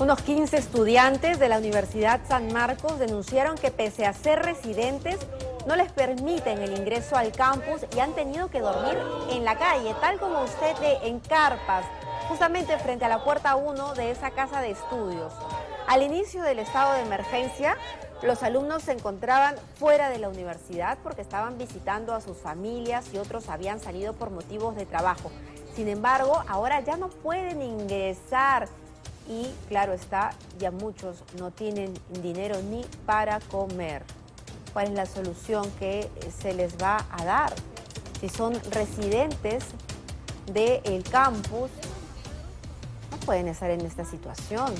Unos 15 estudiantes de la Universidad San Marcos denunciaron que pese a ser residentes, no les permiten el ingreso al campus y han tenido que dormir en la calle, tal como usted ve en carpas, justamente frente a la puerta 1 de esa casa de estudios. Al inicio del estado de emergencia, los alumnos se encontraban fuera de la universidad porque estaban visitando a sus familias y otros habían salido por motivos de trabajo. Sin embargo, ahora ya no pueden ingresar y claro está, ya muchos no tienen dinero ni para comer. ¿Cuál es la solución que se les va a dar? Si son residentes del campus, no pueden estar en esta situación.